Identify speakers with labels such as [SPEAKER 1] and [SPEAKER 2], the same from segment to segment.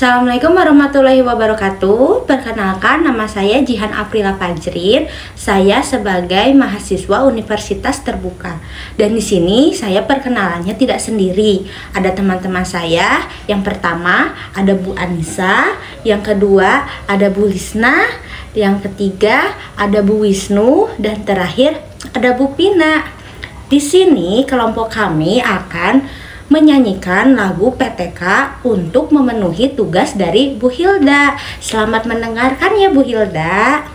[SPEAKER 1] Assalamualaikum warahmatullahi wabarakatuh. Perkenalkan nama saya Jihan Aprila Fajrin Saya sebagai mahasiswa Universitas Terbuka. Dan di sini saya perkenalannya tidak sendiri. Ada teman-teman saya. Yang pertama ada Bu Anissa. Yang kedua ada Bu Lisna. Yang ketiga ada Bu Wisnu. Dan terakhir ada Bu Pina. Di sini kelompok kami akan menyanyikan lagu PTK untuk memenuhi tugas dari Bu Hilda. Selamat mendengarkan ya Bu Hilda.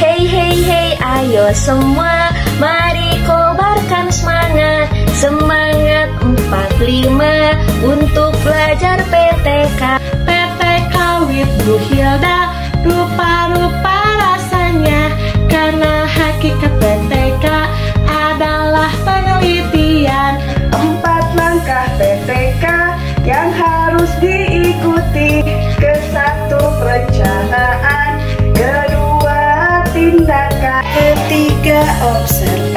[SPEAKER 2] Hey hey hey ayo semua Mari kobarkan semangat Semangat 45 Untuk belajar PTK
[SPEAKER 3] PTK with Bu Hilda Rupa-rupa
[SPEAKER 4] harus diikuti Ke satu perencanaan. Kedua tindakan.
[SPEAKER 5] Ketiga observasi